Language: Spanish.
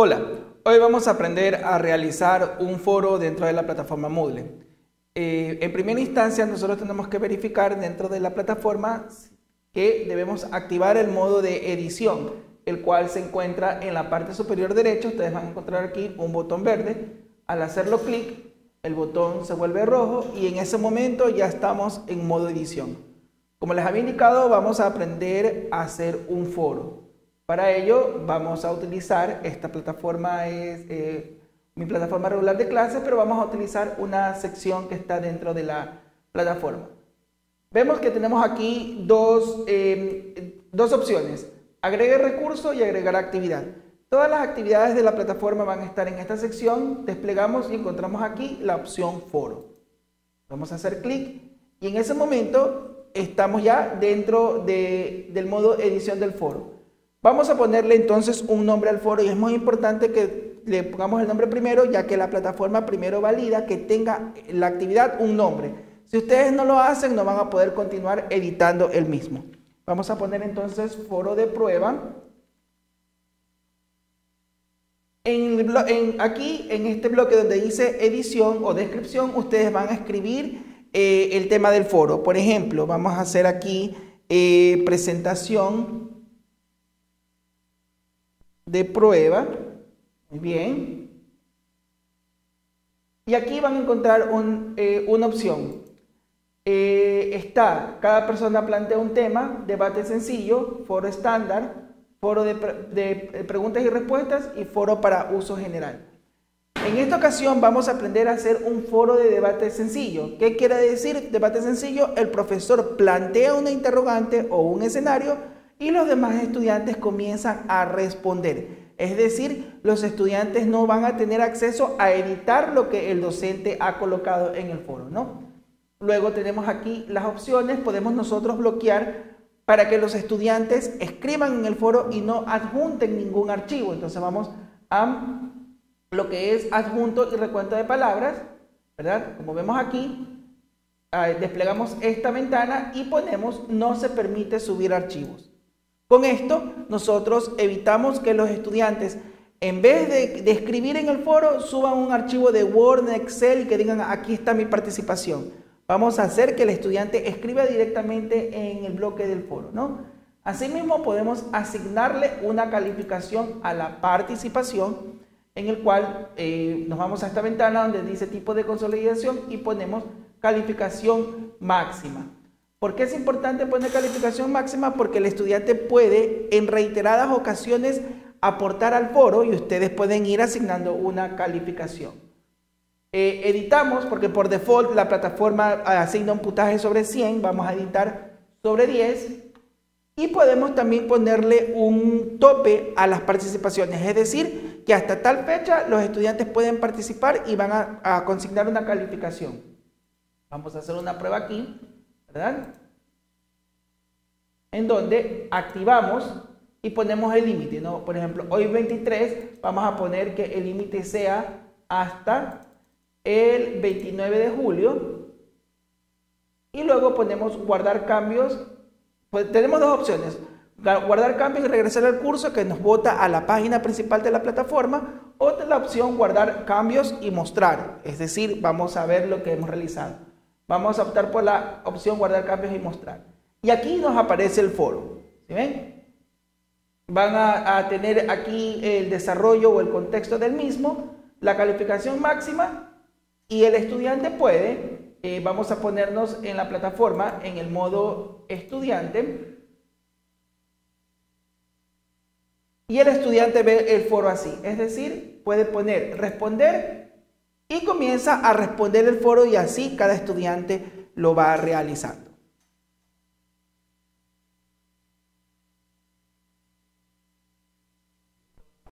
Hola, hoy vamos a aprender a realizar un foro dentro de la plataforma Moodle. Eh, en primera instancia, nosotros tenemos que verificar dentro de la plataforma que debemos activar el modo de edición, el cual se encuentra en la parte superior derecha. Ustedes van a encontrar aquí un botón verde. Al hacerlo clic, el botón se vuelve rojo y en ese momento ya estamos en modo edición. Como les había indicado, vamos a aprender a hacer un foro. Para ello vamos a utilizar, esta plataforma es eh, mi plataforma regular de clases, pero vamos a utilizar una sección que está dentro de la plataforma. Vemos que tenemos aquí dos, em, dos opciones, agregue recurso y agregar actividad. Todas las actividades de la plataforma van a estar en esta sección, desplegamos y encontramos aquí la opción foro. Vamos a hacer clic y en ese momento estamos ya dentro del modo edición del foro. Vamos a ponerle entonces un nombre al foro y es muy importante que le pongamos el nombre primero, ya que la plataforma primero valida que tenga la actividad un nombre. Si ustedes no lo hacen, no van a poder continuar editando el mismo. Vamos a poner entonces foro de prueba. En, aquí, en este bloque donde dice edición o descripción, ustedes van a escribir eh, el tema del foro. Por ejemplo, vamos a hacer aquí eh, presentación de prueba. Muy bien. Y aquí van a encontrar eh, una opción. Eh, está, cada persona plantea un tema, debate sencillo, foro estándar, foro de, de preguntas y respuestas y foro para uso general. En esta ocasión vamos a aprender a hacer un foro de debate sencillo. ¿Qué quiere decir debate sencillo? El profesor plantea una interrogante o un escenario y los demás estudiantes comienzan a responder. Es decir, los estudiantes no van a tener acceso a editar lo que el docente ha colocado en el foro, ¿no? Luego tenemos aquí las opciones, podemos nosotros bloquear para que los estudiantes escriban en el foro y no adjunten ningún archivo. Entonces vamos a lo que es adjunto y recuento de palabras, ¿verdad? Como vemos aquí, desplegamos esta ventana y ponemos no se permite subir archivos. Con esto nosotros evitamos que los estudiantes, en vez de, escribir en el foro, suban un archivo de Word, Excel y que digan aquí está mi participación. Vamos a hacer que el estudiante escriba directamente en el bloque del foro, ¿no? Asimismo, podemos asignarle una calificación a la participación, en el cual eh, nos vamos a esta ventana donde dice tipo de consolidación y ponemos calificación máxima. ¿Por qué es importante poner calificación máxima? Porque el estudiante puede en reiteradas ocasiones aportar al foro y ustedes pueden ir asignando una calificación. Eh, editamos, porque por default la plataforma asigna un puntaje sobre 100, vamos a editar sobre 10 y podemos también ponerle un tope a las participaciones, es decir, que hasta tal fecha los estudiantes pueden participar y van a, a consignar una calificación. Vamos a hacer una prueba aquí. ¿Verdad? En donde activamos y ponemos el límite, ¿no? Por ejemplo, hoy 23 vamos a poner que el límite sea hasta el 29 de julio y luego ponemos guardar cambios. Pues tenemos dos opciones, guardar cambios y regresar al curso que nos bota a la página principal de la plataforma o la opción guardar cambios y mostrar, es decir, vamos a ver lo que hemos realizado. Vamos a optar por la opción guardar cambios y mostrar. Y aquí nos aparece el foro. ¿Sí ven? Van a, tener aquí el desarrollo o el contexto del mismo, la calificación máxima y el estudiante puede, eh, vamos a ponernos en la plataforma en el modo estudiante. Y el estudiante ve el foro así, es decir, puede poner responder y comienza a responder el foro y así cada estudiante lo va realizando.